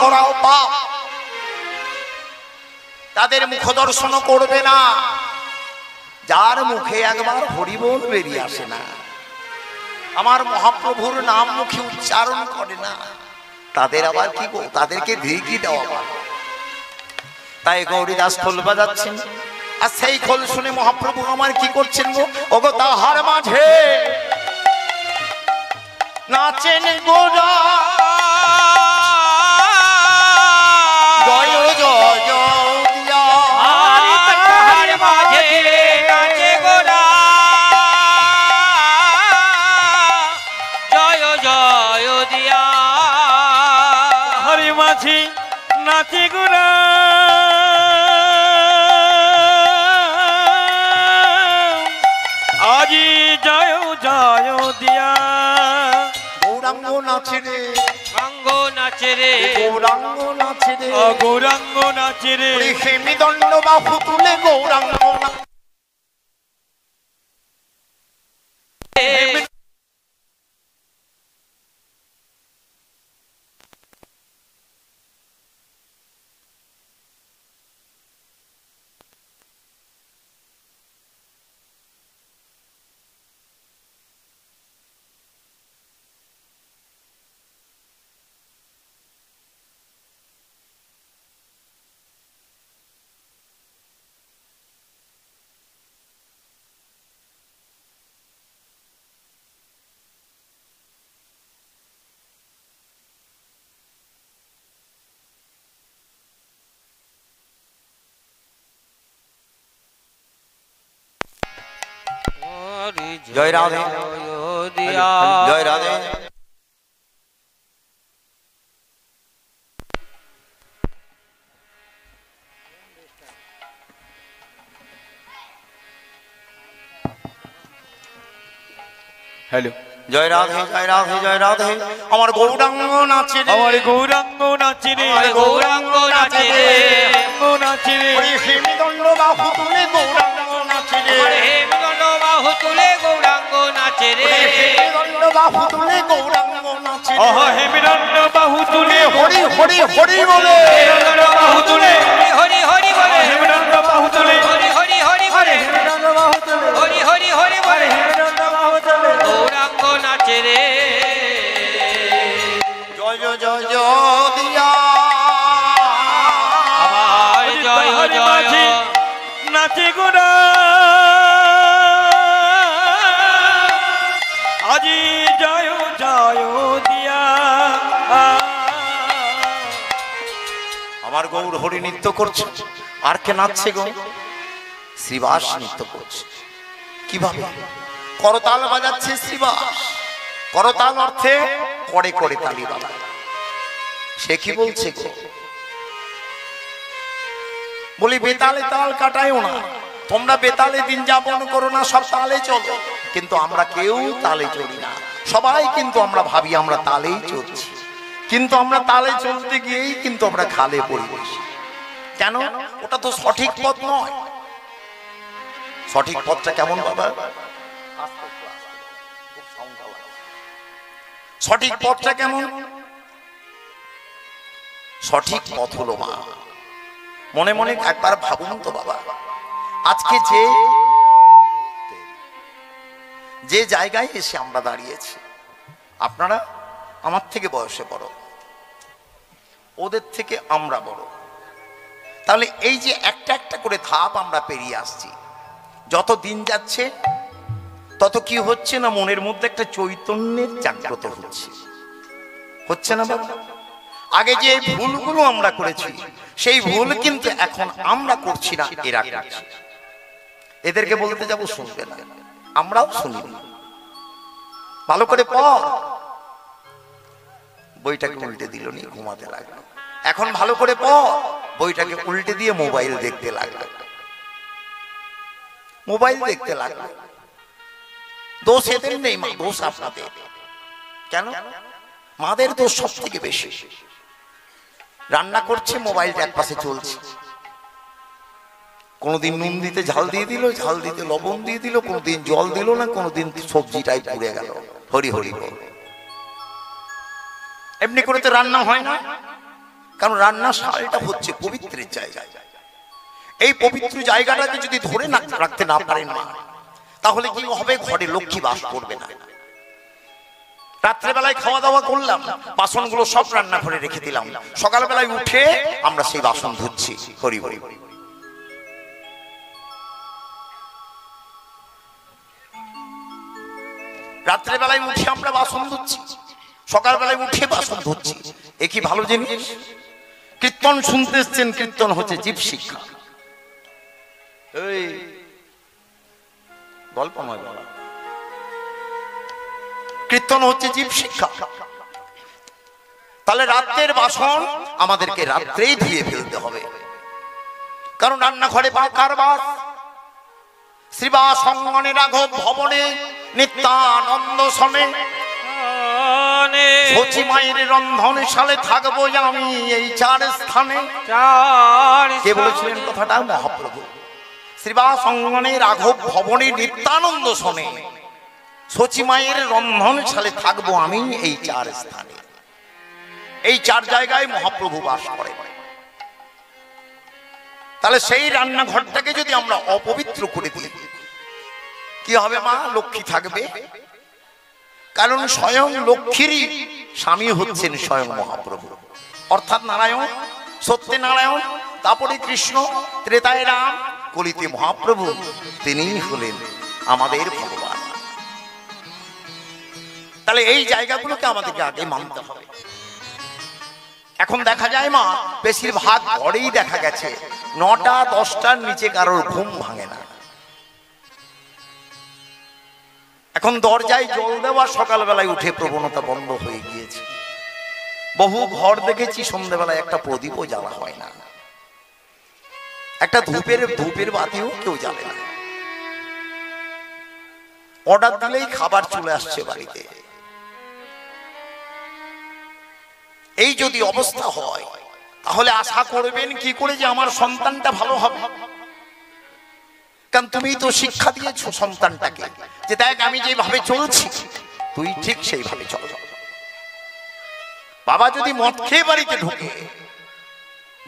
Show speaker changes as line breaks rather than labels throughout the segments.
করাও পাপ। তাদের মুখ দর্শন করবে না। যার মুখে একবার হরিবোল বেরিয়ে আসে না। আমার মহাপ্রভুর নাম মুখে উচ্চারণ করে না। তাদের আবার কি তাদেরকে ধীকি দেওয়া। তাই গৌরীদাস খোল বাজাচ্ছেন। আর সেই খোল শুনে মহাপ্রভু আমার কি করছেন গো? ওগো তাহার মাঝে নাচেন গোরা।
নাচে
রে।
অঙ্গ নাচে রে।
গৌরাঙ্গ নাচে রে।
গৌরাঙ্গ নাচে রে।
হেমিদণ্ড বাহু তুলে গৌরাঙ্গ নাচে। জয় রাধে।
জয় দিয়া
জয় রাধে।
হ্যালো।
জয় রাধে জয় রাধে জয় রাধে। আমার গৌরাঙ্গ নাচে রে।
আমার গৌরাঙ্গ নাচে রে।
আমার গৌরাঙ্গ নাচে রে।
গৌরাঙ্গ নাচে রে।
হেমিদণ্ড বাহু তুলে গৌরাঙ্গ নাচে রে।
আমার হেমদণ্ড বাহু তুলে গৌরাঙ্গ নাচে রে।
বাহু তুলে গৌরাঙ্গ নাচে রে।
অহ হেমিরণ্ড বাহু তুলে
হরি হরি হরি বলে।
হেমদণ্ড বাহু তুলে। হরি হরি বলে।
হেমিরণ্ড বাহু তুলে।
হরি হরি হরি বলে।
হেমিরণ্ড বাহু তুলে।
হরি হরি হরি বলে।
হেমিরণ্ড বাহু তুলে।
গৌরাঙ্গ নাচে রে।
জয় জয় জয় জয় দিয়া।
আবার জয় জয়
নাচে গোরা
আমার গৌর হরি নৃত্য করছে। আর কে নাচছে গো? শ্রীবাস নৃত্য করছে। কীভাবে? করতাল বাজাচ্ছে শ্রীবাস। করতাল অর্থে করে করে তালি বাজায়। সে কি বলছে বলি, বেতালে তাল কাটায়ও না। তোমরা বেতালে দিন যাপন করো না, সব তালে চলো। কিন্তু আমরা কেউ তালে চলি না। সবাই কিন্তু আমরা ভাবি আমরা তালেই চলছি কিন্তু আমরা তালে চলতে গিয়েই কিন্তু আমরা খালে পরিবেশ কেন? ওটা তো সঠিক পথ নয়। সঠিক পথটা কেমন বাবা? সঠিক পথটা কেমন? সঠিক পথ হলো মা। মনে মনে একবার ভাবুন তো বাবা। আজকে যে যে জায়গায় এসে আমরা দাঁড়িয়েছি, আপনারা আমার থেকে বয়সে বড়। ওদের থেকে আমরা বড়। তাহলে এই যে একটা একটা করে ধাপ আমরা পেরিয়ে আসছি। যত দিন যাচ্ছে, তত কি হচ্ছে না মনের মধ্যে একটা চৈতন্যের জাগ্রত হচ্ছে? হচ্ছে না বাবা আগে যে ভুলগুলো আমরা করেছি, সেই ভুল কিন্তু এখন আমরা করছি না, এরা করছে। এদেরকে বলতে যাব, শুনবে না। আমরাও শুনি ভালো করে পড়। বইটাকে উল্টে দিল নি, ঘুমাতে লাগল। এখন ভালো করে পড়, বইটাকে উল্টে দিয়ে মোবাইল দেখতে লাগল। মোবাইল দেখতে লাগল। দোষ এদের নেই মা, দোষ আপনাদের। কেন? মাদের দোষ সব থেকে বেশি। রান্না করছে, মোবাইলটা এক পাশে চলছে। কোনোদিন নুন দিতে ঝাল দিয়ে দিল, ঝাল দিতে লবণ দিয়ে দিল, কোনোদিন জল দিল না, কোনোদিন সবজিটাই পুড়ে গেল। হরি হরি বল এমনি করে তো রান্না হয় না। কারণ রান্নার শালটা হচ্ছে পবিত্রের জায়গা। এই পবিত্র জায়গাটাকে যদি ধরে না রাখতে না পারেন মা, তাহলে কি হবে? ঘরে লক্ষ্মী বাস করবে না। রাত্রেবেলায় খাওয়া দাওয়া করলাম, বাসনগুলো সব রান্না করে রেখে দিলাম। সকালবেলায় উঠে আমরা সেই বাসন ধুচ্ছি, হরি হরি রাত্রেবেলায় উঠে আমরা বাসন ধুচ্ছি। সকালবেলায় উঠে বাসন ধুচ্ছি এ কি ভালো জিনিস? কীর্তন শুনতে এসছেন, কীর্তন হচ্ছে জীব শিক্ষা। গল্প নয় বলা কীর্তন হচ্ছে জীব শিক্ষা। তাহলে রাত্রের বাসন আমাদেরকে রাত্রেই ধুয়ে ফেলতে হবে। কারণ রান্নাঘরে বা কার বাস। শ্রীবাস অঙ্গনে রাঘব ভবনে নিত্যানন্দ সনে সচি মায়ের রন্ধন সালে থাকব আমি এই চার স্থানে।
চার
কে বলেছিলেন কথাটা? মহাপ্রভু। শ্রীবাস অঙ্গনে রাঘব ভবনে নিত্যানন্দ শোনে। সচি মায়ের রন্ধন সালে থাকব আমি এই চার স্থানে। এই চার জায়গায় মহাপ্রভু বাস করে। তাহলে সেই রান্নাঘরটাকে যদি আমরা অপবিত্র করে দিই কি হবে মা? লক্ষ্মী থাকবে। কারণ স্বয়ং লক্ষ্মীরই স্বামী হচ্ছেন স্বয়ং মহাপ্রভু। অর্থাৎ নারায়ণ সত্যে নারায়ণ তারপরে কৃষ্ণ ত্রেতায় রাম কলিতে মহাপ্রভু তিনিই হলেন আমাদের ভগবান। তাহলে এই জায়গাগুলোকে আমাদেরকে আগে মানতে হবে। এখন দেখা যায় মা বেশিরভাগ ঘরেই দেখা গেছে নটা দশটার নিচে কারোর ঘুম ভাঙে না। এখন দরজায় জল দেওয়া সকালবেলায় উঠে প্রবণতা বন্ধ হয়ে গিয়েছে। বহু ঘর দেখেছি সন্ধ্যেবেলায় একটা প্রদীপও জ্বালা হয় না। একটা ধূপের ধূপের বাতিও কেউ জ্বালে না। অর্ডার দিলেই খাবার চলে আসছে বাড়িতে। এই যদি অবস্থা হয়, তাহলে আশা করবেন কি করে যে আমার সন্তানটা ভালো হবে। কারণ তুমি তো শিক্ষা দিয়েছ সন্তানটাকে, যে দেখ আমি যেভাবে চলছি, তুই ঠিক সেইভাবে চল। বাবা যদি মদ খেয়ে বাড়িতে ঢুকে,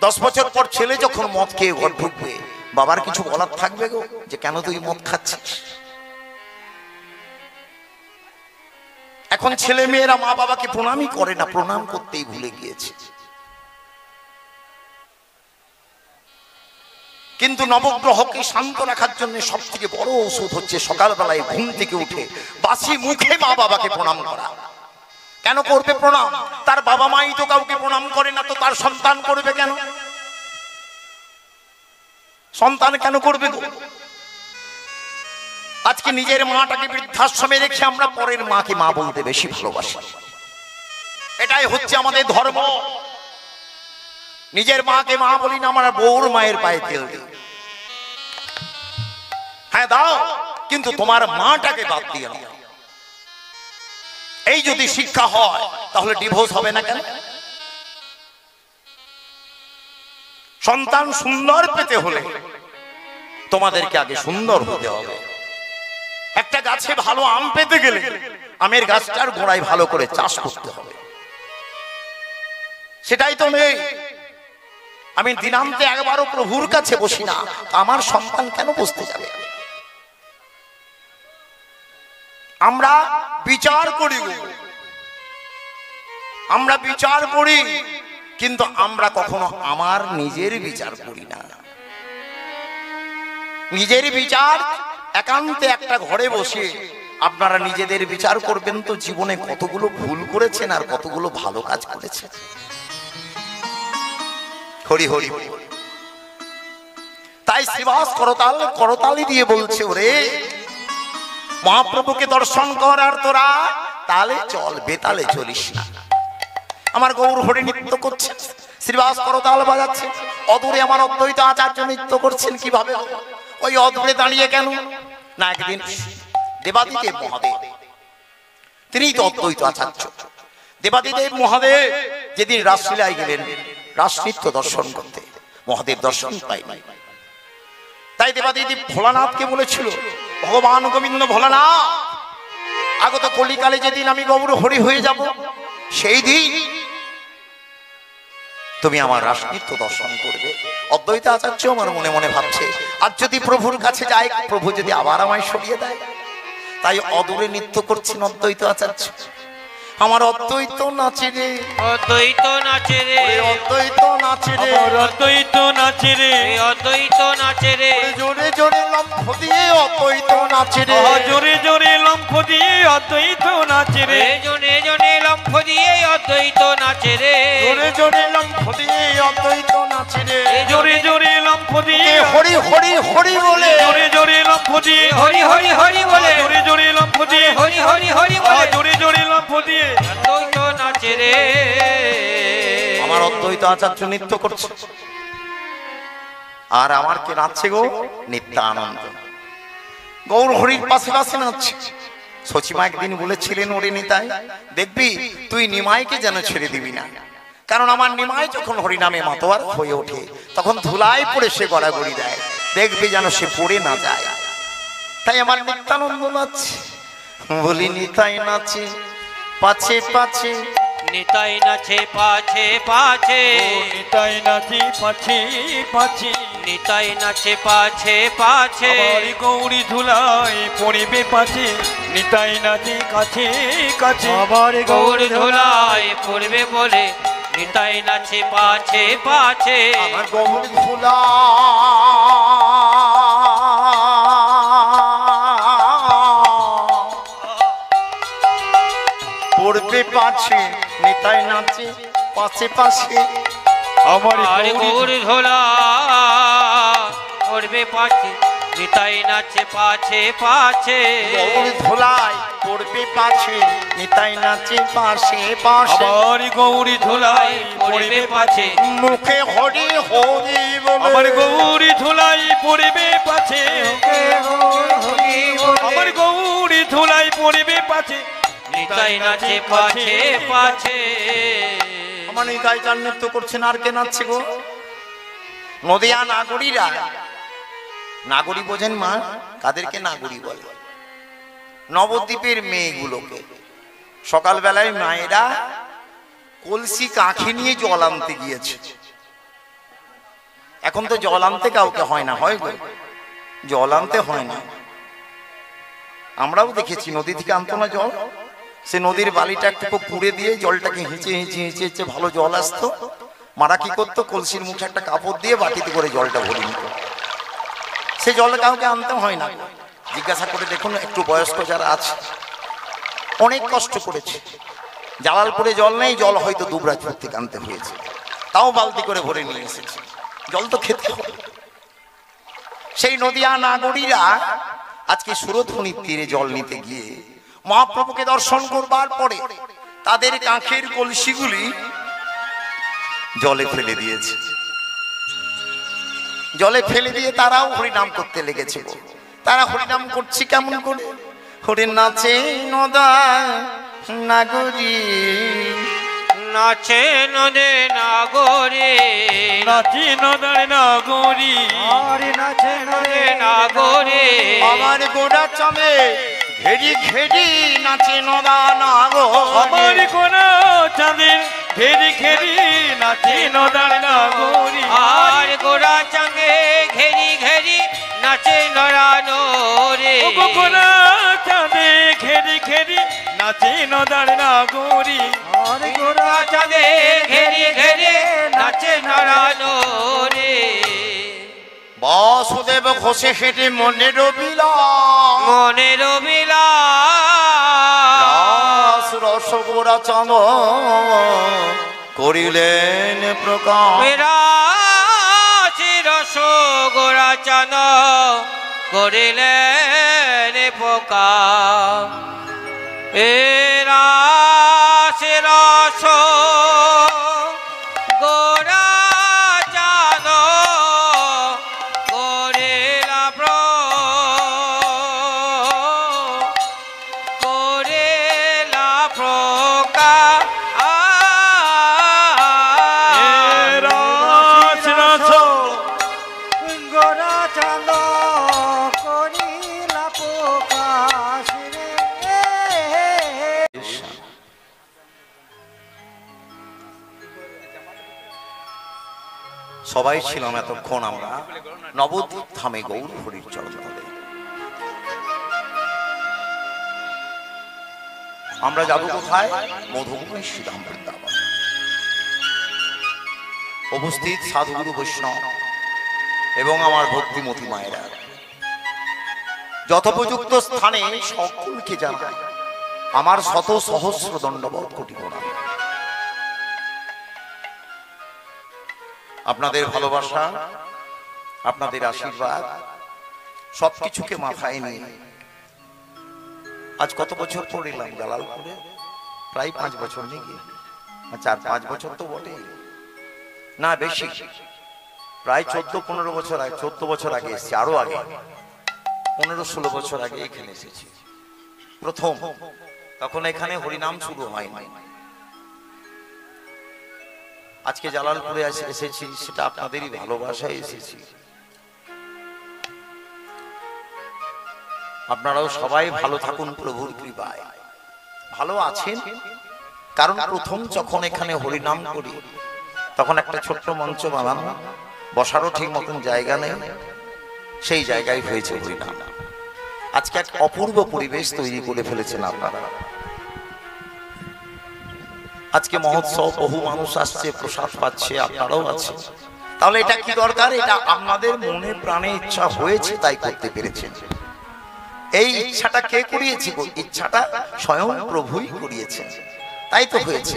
দশ বছর পর ছেলে যখন মদ খেয়ে ঘর ঢুকবে, বাবার কিছু বলার থাকবে গো, যে কেন তুই মদ খাচ্ছিস? এখন ছেলে মেয়েরা মা বাবাকে প্রণামই করে না, প্রণাম করতেই ভুলে গিয়েছে। কিন্তু নবগ্রহকে শান্ত রাখার জন্য সব থেকে বড় ওষুধ হচ্ছে সকালবেলায় ঘুম থেকে উঠে বাসি মুখে মা বাবাকে প্রণাম করা। কেন করবে প্রণাম? তার বাবা মাই তো কাউকে প্রণাম করে না, তো তার সন্তান করবে কেন? সন্তান কেন করবে গো? আজকে নিজের মাটাকে বৃদ্ধাশ্রমে রেখে আমরা পরের মাকে মা বলতে বেশি ভালোবাসি। এটাই হচ্ছে আমাদের ধর্ম। নিজের মাকে মা বলি না আমরা বউর মায়ের পায়ে তেল দিই হ্যাঁ দাও, কিন্তু তোমার মাটাকে বাদ দিয়ে এই যদি শিক্ষা হয়, তাহলে ডিভোর্স হবে না কেন? সন্তান সুন্দর পেতে হলে তোমাদেরকে আগে সুন্দর হতে হবে। একটা গাছে ভালো আম পেতে গেলে আমের গাছটার গোড়ায় ভালো করে চাষ করতে হবে। সেটাই তো নেই। আমি দিনান্তে একবারও প্রভুর কাছে বসি না আমার সন্তান কেন বসতে যাবে? আমরা বিচার করি আমরা বিচার করি, কিন্তু আমরা কখনো আমার নিজের বিচার করি না। নিজের বিচার একান্তে একটা ঘরে বসে আপনারা নিজেদের বিচার করবেন তো জীবনে কতগুলো ভুল করেছেন আর কতগুলো ভালো কাজ করেছেন। হরি হরি। তাই শ্রীবাস করতাল, করতালি দিয়ে বলছে, ওরে, মহাপ্রভুকে দর্শন কর আর তোরা তালে চল বেতালে চলিস না। আমার গৌর হরি নৃত্য করছে, শ্রীবাস করতাল বাজাচ্ছে। অদূরে আমার অদ্বৈত আচার্য নৃত্য করছেন, কীভাবে ওই অদূরে দাঁড়িয়ে কেন? না, একদিন দেবাদিদেব মহাদেব। তিনি তো অদ্বৈত আচার্য। দেবাদিদেব মহাদেব যেদিন রাসলীলায় গেলেন রাসনৃত্য দর্শন করতে। মহাদেব দর্শন পাইনি তাই দেবাদিদেব ভোলানাথকে বলেছিল, ভগবান গোবিন্দ ভোলানাথ, আগত কলিকালে যেদিন আমি গৌর হরি হয়ে যাব, সেই দিন তুমি আমার রাসনৃত্য দর্শন করবে। অদ্বৈত আচার্য আমার মনে মনে ভাবছে, আর যদি প্রভুর কাছে যায় প্রভু যদি আবার আমায় সরিয়ে দেয়? তাই অদূরে নৃত্য করছেন অদ্বৈত আচার্য আমার অদ্বৈত নাচে রে।
অদ্বৈত নাচে রে।
অদ্বৈত নাচে রে।
অদ্বৈত নাচে রে।
অদ্বৈত নাচে রে।
জোরে জোরে লম্ফ দিয়ে অদ্বৈত নাচে রে।
জোরে জোরে লম্ফ দিয়ে অদ্বৈত নাচে রে।
জোরে জনে জনে লম্ফ দিয়ে অদ্বৈত নাচে রে।
জোরে জোরে লম্ফ দিয়ে অদ্বৈত নাচে রে।
জোরে জোরে লম্ফ দিয়ে।
হরি হরি হরি বলে।
জোরে জোরে লম্ফ দিয়ে।
হরি হরি হরি বলে।
জোরে জোরে লম্ফ দিয়ে।
হরি হরি হরি বলে।
জোরে জোরে লম্ফ দিয়ে।
অদ্বৈত নাচে রে।
আমার অদ্বৈত আচার্য নৃত্য করছে। আর আমার কে নাচছে গো? নিত্যানন্দ। গৌর হরির পাশে পাশে নাচছে। সচিমা একদিন বলেছিলেন, ওরে নিতাই, দেখবি, তুই নিমাইকে যেন ছেড়ে দিবি না। কারণ আমার নিমাই যখন হরিনামে মাতোয়ার হয়ে ওঠে, তখন ধুলায় পড়ে সে গড়াগড়ি দেয়। দেখবি যেন সে পড়ে না যায়। তাই আমার নিত্যানন্দ নাচছে। বলি, নিতাই নাচে, পাছে পাছে
নিতাই নাচে পাছে পাছে।
নিতাই নাচি পাছি পাছি।
নিতাই নাচে পাছে পাছে।
আমার গৌরী ধুলায় পড়িবে পাছে। নিতাই নাচি কাছে কাছে। আমার
গৌর ধুলায় পড়বে বলে নিতাই নাচে পাছে পাছে।
আমার গৌর ধুলা পড়বে পাছে নিতাই নাচে পাশে পাশে।
আমার
আর
গৌরী
ধুলা পড়বে পাছে নিতাই নাচে পাছে পাছে।
গৌর ধুলায় পড়বে পাছে নিতাই নাচে পাশে পাশে।
আমার গৌরী ধুলাই পড়িবে পাছে।
মুখে হরি হরি বলে।
আমার গৌরী ধুলাই পড়িবে পাছে। আমার গৌরী ধুলাই পড়বে পাছে।
নিতাই নাচে পাছে পাছে।
আমার নাগরী বোঝেন মা, কাদেরকে নাগরী বলে? নবদ্বীপের মেয়েগুলোকে। সকালবেলায় মায়েরা কলসি কাঁখে নিয়ে জল আনতে গিয়েছে। এখন তো জল আনতে কাউকে হয় না, হয় গো? জল আনতে হয় না। আমরাও দেখেছি, নদী থেকে আনতো না জল। সে নদীর বালিটা একটু পুড়ে দিয়ে জলটাকে হিঁচে হিঁচে হিঁচে হিঁচে ভালো জল আসতো। মারা কি করতো? কলসির মুখে একটা কাপড় দিয়ে বাটিতে করে জলটা ভরে নিত। সে জল কাউকে আনতে হয় না। জিজ্ঞাসা করে দেখুন, একটু বয়স্ক যারা আছে, অনেক কষ্ট করেছে। জালালপুরে জল নেই, জল হয়তো দুবরাজপুর থেকে আনতে হয়েছে। তাও বালতি করে ভরে নিয়ে এসেছে। জল তো খেতে হবে। সেই নদিয়া নাগরীরা আজকে সুরধনির তীরে জল নিতে গিয়ে মহাপ্রভুকে দর্শন করবার পরে তাদের কাঁখের কলসিগুলি জলে ফেলে দিয়েছে। জলে ফেলে দিয়ে তারাও হরিনাম করতে লেগেছে তারা হরিনাম করছে কেমন করে? হরি নাচে নদা নাগরী।
নাচে নদে নাগরে।
নাচে নদার নাগরী।
নাচে নদে নাগরে।
আমার গোড়া চমে। ঘেরি ঘেরি নাচে নদা
আমার
নাগরী
কোনা চাঁদের ঘেরি ঘেরি নাচি নদার নাগরী
আর গোড়া চাঙ্গে ঘেরি ঘেরি নাচে নড়ানো রে
কোনা চাঁদে ঘেরি ঘেরি নাচি নদার নাগরী
গোড়া চাঁদে ঘেরি ঘেরি নাচে নড়ানো
বাসুদেব ঘষে হেঁটে মনে রবিলা
মনে রবিলা
রাস রসগোরা চন্দ করিলেন প্রকাশ।
মেরা চিরস গোড়া চান করিলেন পোকা এরা
সবাই ছিলাম এতক্ষণ আমরা। নবদ্বীপ ধামে গৌর হরির চরণ আমরা যাব কোথায়? মধুময় শ্রীরাম বৃন্দাবন। উপস্থিত সাধুগুরু বৈষ্ণব এবং আমার ভক্তিমতী মায়েরা। যথোপযুক্ত স্থানে সকলকে জানাই, আমার শত সহস্র দণ্ডবোধ কোটি আপনাদের ভালোবাসা আপনাদের আশীর্বাদ সবকিছুকে মাথায় নিয়ে। আজ কত বছর পর এলাম জালালপুরে? প্রায় পাঁচ বছর নাকি আর চার পাঁচ বছর তো বটে না বেশি। প্রায় চোদ্দ পনেরো বছর আগে চোদ্দ বছর আগে এসেছি আরও আগে। পনেরো ষোলো বছর আগে এখানে এসেছি। প্রথম। তখন এখানে হরিনাম শুরু হয়নি। আজকে জালালপুরে এসেছি, সেটা আপনাদেরই ভালোবাসায় এসেছি। আপনারাও সবাই ভালো থাকুন, প্রভুর কৃপায়। ভালো আছেন? কারণ প্রথম যখন এখানে হরিনাম করি, তখন একটা ছোট্ট মঞ্চ বানানো, বসারও ঠিক মতন জায়গা নেই, সেই জায়গায় হয়েছে হরিনাম। আজকে এক অপূর্ব পরিবেশ তৈরি করে ফেলেছেন আপনারা। আজকে মহোৎসব বহু মানুষ আসছে প্রসাদ পাচ্ছে আপনারাও আছে তাহলে এটা কি দরকার? এটা আপনাদের মনে প্রাণে ইচ্ছা হয়েছে তাই করতে পেরেছেন। এই ইচ্ছাটা কে করিয়েছে ইচ্ছাটা স্বয়ং প্রভুই করিয়েছেন। তাই তো হয়েছে।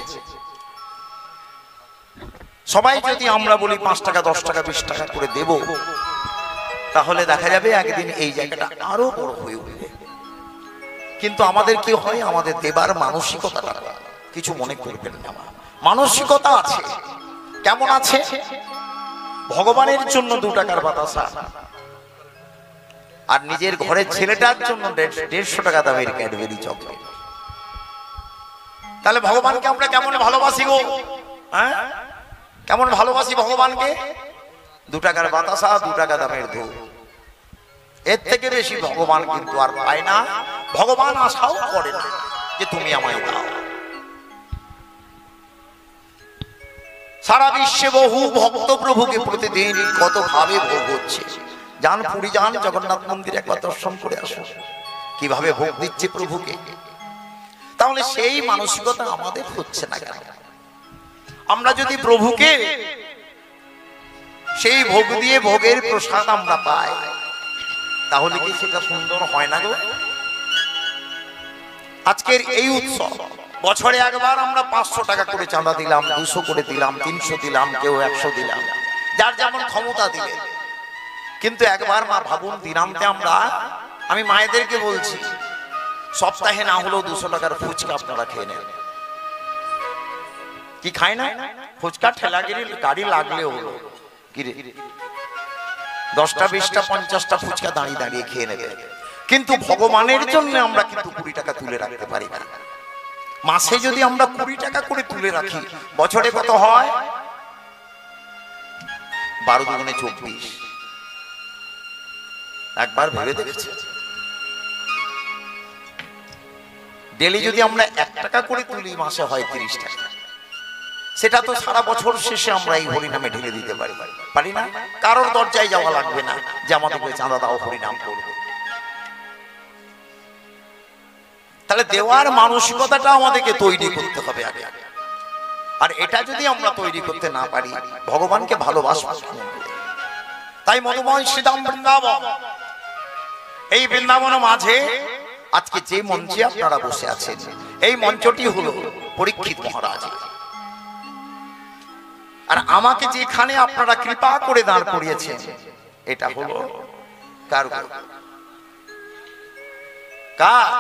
সবাই যদি আমরা বলি পাঁচ টাকা দশ টাকা বিশ টাকা করে দেব তাহলে দেখা যাবে একদিন এই জায়গাটা আরও বড় হয়ে উঠবে। কিন্তু আমাদের কি হয়? আমাদের দেবার মানসিকতাটা কিছু মনে করবেন না মানসিকতা আছে। কেমন আছে? ভগবানের জন্য দু টাকার বাতাসা। আর নিজের ঘরের ছেলেটার জন্য দেড়- দেড়শো টাকা দামের ক্যাডবেরি চকলেট। তাহলে ভগবানকে আমরা কেমন ভালোবাসি গো? হ্যাঁ? কেমন ভালোবাসি ভগবানকে? দু টাকার বাতাসা, দু টাকা দামের ধূপ। এর থেকে বেশি ভগবান কিন্তু আর পায় না। ভগবান আশাও করে না যে তুমি আমায় দাও। সারা বিশ্বে বহু ভক্ত প্রভুকে প্রতিদিন কত ভাবে ভোগ হচ্ছে? যান, পুরী যান, জগন্নাথ মন্দির একবার দর্শন করে আসুন। কীভাবে ভোগ দিচ্ছে প্রভুকে? তাহলে সেই মানসিকতা আমাদের হচ্ছে না কেন? আমরা যদি প্রভুকে সেই ভোগ দিয়ে ভোগের প্রসাদ আমরা পাই, তাহলে কি সেটা সুন্দর হয় না গো? আজকের এই উৎসব বছরে একবার আমরা পাঁচশো টাকা করে চাঁদা দিলাম, দুশো করে দিলাম, তিনশো দিলাম, কেউ একশো দিলাম। যার যেমন ক্ষমতা দিবে কিন্তু একবার মা ভাবুন দিনামতে আমরা, আমি মায়েদেরকে বলছি, সপ্তাহে না হলেও দুশো টাকার ফুচকা আপনারা খেয়ে নেন। কি খায় না? ফুচকা ঠেলাগিরি গাড়ি লাগলেও হলো। কি দশটা, বিশটা, পঞ্চাশটা ফুচকা দাঁড়িয়ে দাঁড়িয়ে খেয়ে নেবে। কিন্তু ভগবানের জন্য আমরা কিন্তু কুড়ি টাকা তুলে রাখতে পারি না। মাসে যদি আমরা কুড়ি টাকা করে তুলে রাখি, বছরে কত হয়? বারো দুগুণে চব্বিশ। একবার ভেবে দেখেছি। ডেলি যদি আমরা এক টাকা করে তুলি, মাসে হয় তিরিশ টাকা। সেটা তো সারা বছর শেষে আমরা এই হরিনামে ঢেলে দিতে পারি। পারি না? কারোর দরজায় যাওয়া লাগবে না যে আমাদেরকে চাঁদা দাও, হরিনাম করব তাহলে দেওয়ার মানসিকতাটা আমাদেরকে তৈরি করতে হবে আগে। আর এটা যদি আমরা তৈরি করতে না পারি, ভগবানকে ভালোবাসবো তাই মধুময় শ্রীদাম বৃন্দাবন, এই বৃন্দাবনের মাঝে আজকে যে মঞ্চে আপনারা বসে আছেন, এই মঞ্চটি হলো পরীক্ষিত মহারাজ। আর আমাকে যেখানে আপনারা কৃপা করে দাঁড় করিয়েছেন, এটা হলো কার? কার?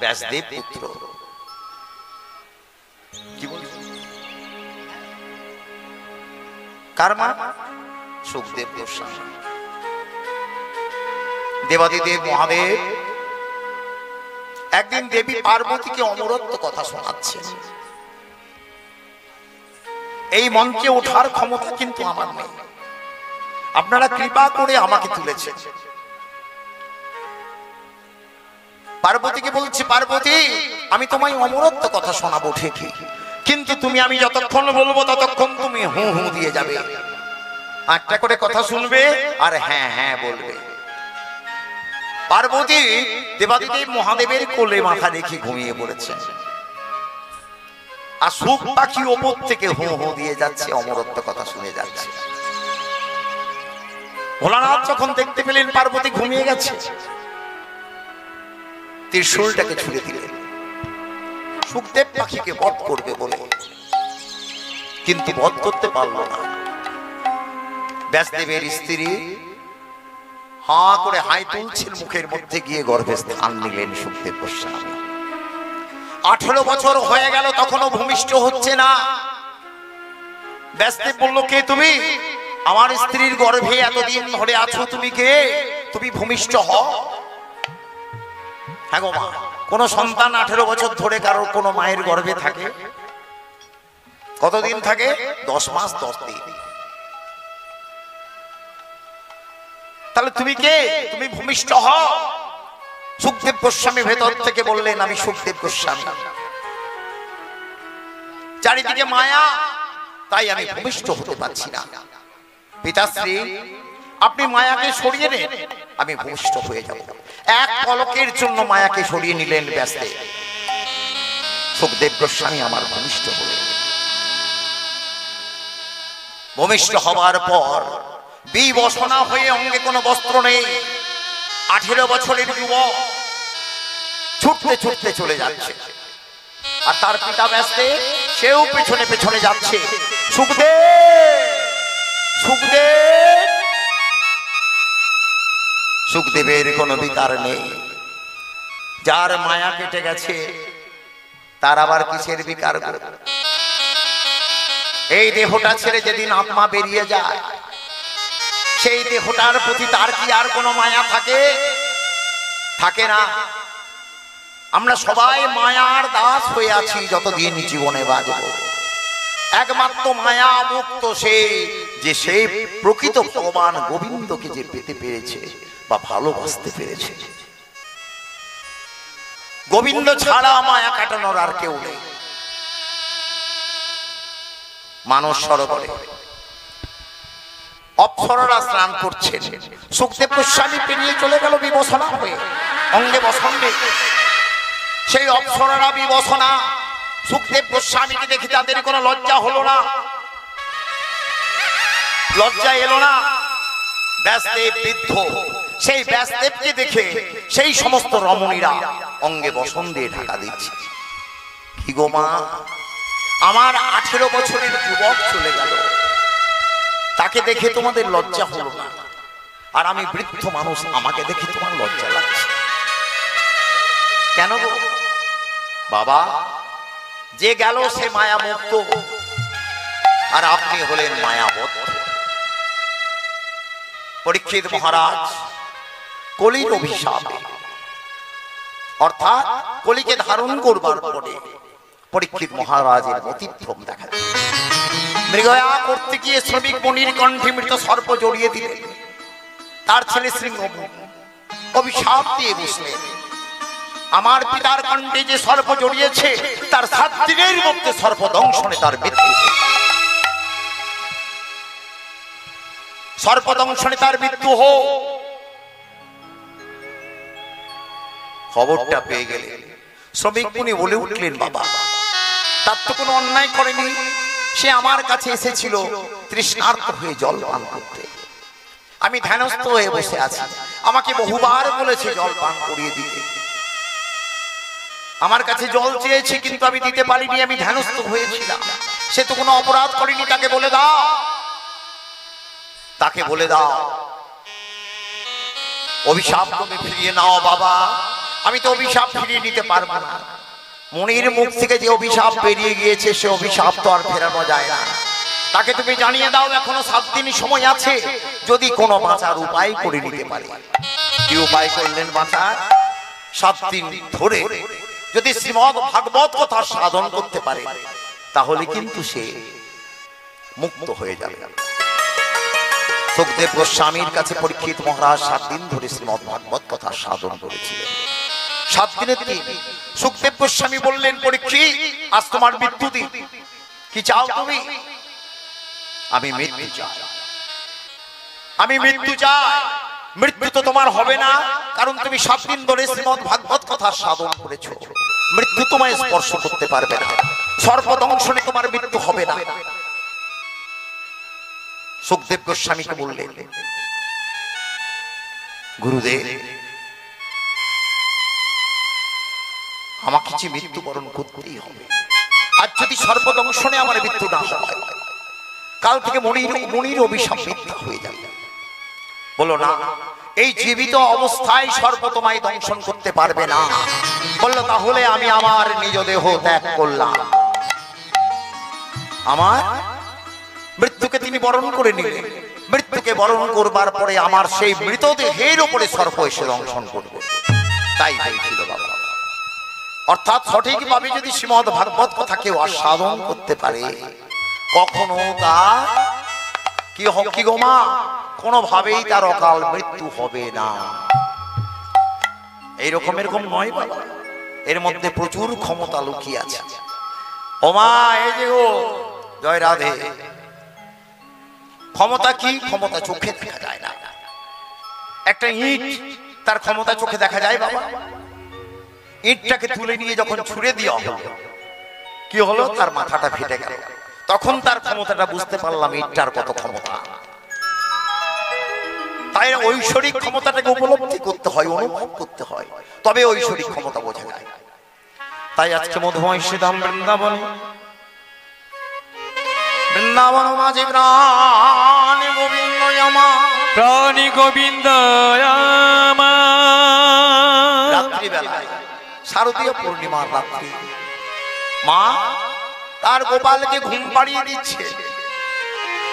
ব্যাসদেব পুত্র। কি সুখদেব দেবাদিদেব মহাদেব, একদিন দেবী পার্বতীকে অমরত্ব কথা শোনাচ্ছেন। এই মঞ্চে ওঠার ক্ষমতা কিন্তু আমার নেই। আপনারা কৃপা করে আমাকে তুলেছেন। পার্বতীকে বলছি পার্বতী আমি তোমায় অমরত্ব কথা শোনাবো ঠিকই। কিন্তু তুমি আমি যতক্ষণ বলব ততক্ষণ তুমি হু হু দিয়ে যাবে। একটা করে কথা শুনবে আর হ্যাঁ হ্যাঁ বলবে। পার্বতী দেবাদিদেব মহাদেবের কোলে মাথা রেখে ঘুমিয়ে পড়েছেন। আর সুখ পাখি ওপর থেকে হু হু দিয়ে যাচ্ছে অমরত্ব কথা শুনে যাচ্ছে। ভোলানাথ যখন দেখতে পেলেন পার্বতী ঘুমিয়ে গেছে ত্রিশূলটাকে ছুড়ে দিলেন সুখদেব পাখিকে বধ করবে বলে। কিন্তু বধ করতে পারল না। ব্যাসদেবের স্ত্রী হা করে হাই তুলছেন মুখের মধ্যে গিয়ে গর্ভে স্থান নিলেন সুখদেব গোস্বামী। আঠেরো বছর হয়ে গেল, তখনও ভূমিষ্ঠ হচ্ছে না। ব্যাসদেব বলল, কে তুমি? আমার স্ত্রীর গর্ভে এতদিন ধরে আছো তুমি কে? তুমি ভূমিষ্ঠ হও। হ্যাঁ মা। কোন সন্তান আঠেরো বছর ধরে কারোর কোনো মায়ের গর্ভে থাকে? কতদিন থাকে? দশ মাস, দশ দিন। তাহলে তুমি কে? তুমি ভূমিষ্ঠ হ সুখদেব গোস্বামী ভেতর থেকে বললেন, আমি সুখদেব গোস্বামী। চারিদিকে মায়া, তাই আমি ভূমিষ্ঠ হতে পারছি না। পিতাশ্রী আপনি মায়াকে সরিয়ে নেন। আমি ভূমিষ্ঠ হয়ে যাব। এক পলকের জন্য মায়াকে সরিয়ে নিলেন ব্যস্তে। সুখদেব গোস্বামী আমার ভূমিষ্ঠ হয়ে ভূমিষ্ঠ হবার পর বিবসনা হয়ে অঙ্গে কোনো বস্ত্র নেই। আঠেরো বছরের যুবক ছুটতে ছুটতে চলে যাচ্ছে। আর তার পিতা ব্যস্তে, সেও পেছনে পেছনে যাচ্ছে। সুখদেব! সুখদেব! সুখদেবের কোনো বিকার নেই। যার মায়া কেটে গেছে, তার আবার কিসের বিকার এই দেহটা ছেড়ে যেদিন আত্মা বেরিয়ে যায়, সেই দেহটার প্রতি তার কি আর কোনো মায়া থাকে? থাকে না। আমরা সবাই মায়ার দাস হয়ে আছি, যতদিন জীবনে বাঁচব। একমাত্র মায়া মুক্ত সে, যে সেই প্রকৃত ভগবান গোবিন্দকে যে পেতে পেরেছে। বা ভালোবাসতে পেরেছে। গোবিন্দ ছাড়া মায়া কাটানোর আর কেউ নেই। মানস সরোবরে। অপ্সররা স্নান করছেন। সুখদেব গোস্বামী পেরিয়ে চলে গেল বিবসনা হয়ে। অঙ্গে বসঙ্গে সেই অপ্সররা বিবসনা, সুখদেব গোস্বামীকে দেখে তাদের কোনো লজ্জা হলো না। লজ্জা এলো না। ব্যাসদেব বৃদ্ধ। সেই ব্যাসদেবকে দেখে সেই সমস্ত রমণীরা অঙ্গে বসন দিয়ে ঢাকা দিচ্ছে। কি গো মা? আমার আঠেরো বছরের যুবক চলে গেল। তাকে দেখে তোমাদের লজ্জা হলো না। আর আমি বৃদ্ধ মানুষ আমাকে দেখে তোমার লজ্জা লাগছে। কেন গো? বাবা যে গেল সে মায়া মুক্ত আর আপনি হলেন মায়াবদ্ধ পরীক্ষিত মহারাজ, কলির অভিশাপে। অর্থাৎ কলিকে ধারণ করবার পরে পরীক্ষিত মহারাজের মতিভ্রম দেখা মৃগয়া করতে গিয়ে শ্রমিক মনির কণ্ঠে মৃত সর্প জড়িয়ে দিলেন। তার ছেলে শৃঙ্গ অভিশাপ দিয়ে বসলেন। আমার পিতার কণ্ঠে যে সর্প জড়িয়েছে, তার সাত দিনের মধ্যে সর্প দংশনে তার মৃত্যু সর্প দংশনে তার মৃত্যু হোক। খবরটা পেয়ে গেলে। শ্রমিক মুনি বলে উঠলেন, বাবা, তার তো কোনো অন্যায় করেনি। সে আমার কাছে এসেছিল তৃষ্ণার্ত হয়ে জল পান করতে। আমি ধ্যানস্থ হয়ে বসে আছি। আমাকে বহুবার বলেছে জল পান করিয়ে দিতে। আমার কাছে জল চেয়েছে, কিন্তু আমি দিতে পারিনি। আমি ধ্যানস্থ হয়েছিলাম। সে তো কোনো অপরাধ করেনি, তাকে বলে দাও। তাকে বলে দাও। অভিশাপ তুমি ফিরিয়ে নাও বাবা। আমি তো অভিশাপ ফিরিয়ে নিতে পারব না। মনির মুখ থেকে যে অভিশাপ বেরিয়ে গিয়েছে, সে অভিশাপ তো আর ফেরানো যায় না। তাকে তুমি জানিয়ে দাও, এখনও সাত দিন সময় আছে। যদি কোনো বাঁচার উপায় করে নিতে পারে। কি উপায় করলেন বাঁচার সাত দিন ধরে যদি শ্রীমদ ভাগবত কথা সাধন করতে পারে, তাহলে কিন্তু সে মুক্ত হয়ে যাবে। সুখদেব গোস্বামীর কাছে পরীক্ষিত মহারাজ সাত দিন ধরে শ্রীমদ ভাগবত কথা সাধন করেছিলেন। সাত দিনের দিন সুখদেব গোস্বামী বললেন পরীক্ষিত আজ তোমার মৃত্যু দিন। কি চাও তুমি? আমি মৃত্যু চাই। আমি মৃত্যু চাই? মৃত্যু তো তোমার হবে না, কারণ তুমি সাত দিন ধরে শ্রীমদ ভাগবত কথা সাধন করেছ। মৃত্যু তোমায় স্পর্শ করতে পারবে না। সর্বদংশনে তোমার মৃত্যু হবে না। সুখদেব গোস্বামীকে বললেন গুরুদেব, আমাকে যে মৃত্যুবরণ করতেই হবে, আর যদি সর্বদংশনে আমার মৃত্যু না হয়, কাল থেকে মনির মনির অভিশাপ মিথ্যা হয়ে যাবে। বলো না, এই জীবিত অবস্থায় সর্ব দংশন করতে পারবে না। বলল তাহলে আমি আমার নিজ দেহ ত্যাগ করলাম। আমার মৃত্যুকে তিনি বরণ করে নিলেন। মৃত্যুকে বরণ করবার পরে আমার সেই মৃতদেহের উপরে সর্প এসে দংশন করবে। তাই হয়েছিল বাবা। অর্থাৎ সঠিকভাবে যদি শ্রীমদ ভাগবত কথা কেউ আস্বাদন করতে পারে, কখনো তা কি হ- গোমা কোনোভাবেই তার অকাল মৃত্যু হবে না। এইরকম এরকম নয় বাবা। এর মধ্যে প্রচুর ক্ষমতা লুকিয়ে আছে। ও মা, এই যে গো, জয় রাধে। ক্ষমতা কি? ক্ষমতা চোখে দেখা যায় না। একটা ইট, তার ক্ষমতা চোখে দেখা যায় বাবা। ইটটাকে তুলে নিয়ে যখন ছুড়ে হলো, কি হলো? তার মাথাটা ফেটে গেল। তখন তার ক্ষমতাটা বুঝতে পারলাম ইটটার কত ক্ষমতা। তাই ঐশ্বরিক ক্ষমতাটাকে উপলব্ধি করতে হয়, অনুভব করতে হয়। তবে ঐশ্বরিক ক্ষমতা বোঝা যায়। তাই আজকে মধুময় শ্রীধাম বৃন্দাবন বৃন্দাবন মাঝে প্রাণ গোবিন্দ আমার
প্রাণী গোবিন্দ
শারদীয় পূর্ণিমার রাত্রি। মা তার গোপালকে ঘুম পাড়িয়ে দিচ্ছে।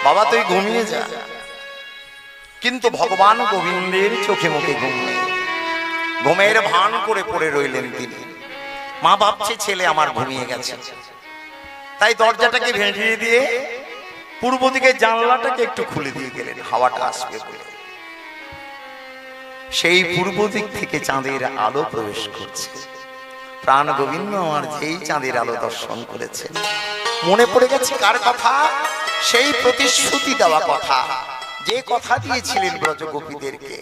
বাবা তুই ঘুমিয়ে যা। কিন্তু ভগবান গোবিন্দের চোখে মুখে ঘুম নেই। ঘুমের ভান করে পড়ে রইলেন তিনি। মা ভাবছে, ছেলে আমার ঘুমিয়ে গেছে। তাই দরজাটাকে ভেঙিয়ে দিয়ে পূর্ব দিকে জানলাটাকে একটু খুলে দিয়ে গেলেন, হাওয়াটা আসবে বলে। সেই পূর্ব দিক থেকে চাঁদের আলো প্রবেশ করছে। প্রাণ গোবিন্দ আমার যেই চাঁদের আলো দর্শন করেছে। মনে পড়ে গেছে কার কথা? সেই প্রতিশ্রুতি দেওয়া কথা। যে কথা দিয়েছিলেন ব্রজ ব্রজগোপীদেরকে।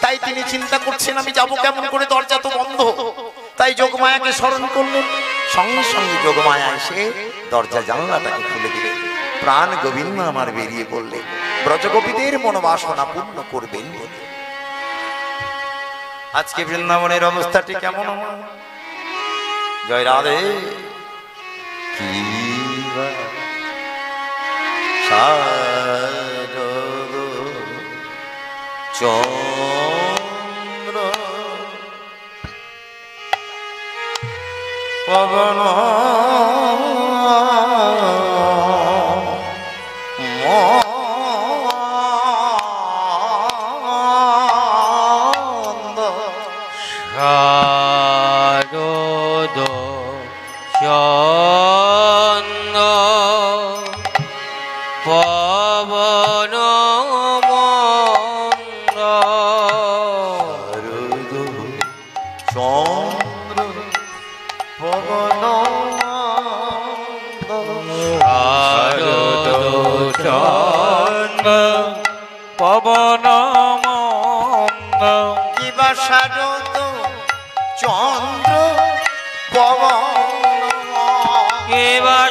তাই তিনি চিন্তা করছেন, আমি যাব কেমন করে দরজা তো বন্ধ। তাই যোগমায়াকে স্মরণ করলেন। সঙ্গে সঙ্গে যোগমায়া এসে দরজা জানলাটাকে খুলে দিলেন। প্রাণ গোবিন্দ আমার বেরিয়ে পড়লেন। ব্রজগোপীদের মনোবাসনা পূর্ণ করবেন বলে। আজকে বৃন্দাবনের অবস্থাটি কেমন? জয় রাধে। কি বা? পবন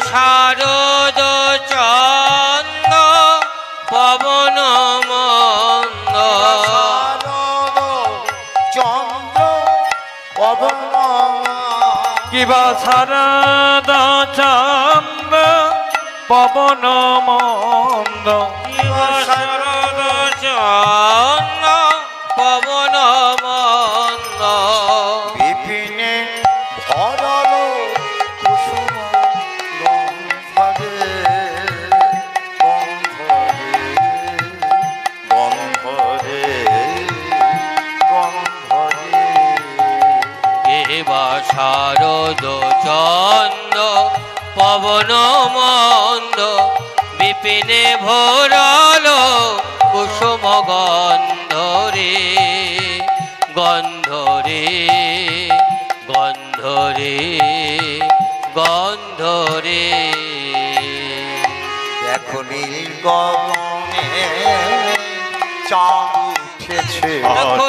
শারদ চন্দ পবন মন্দ।
চন্দ্র পবন কিবা শারদ
চন্দ পবন মন্দ।
শারদ
চন্দ
ভোরল কুসুম গন্ধরে গন্ধরে গন্ধরে গন্ধরে। দেখো গমনে উঠেছে।
দেখো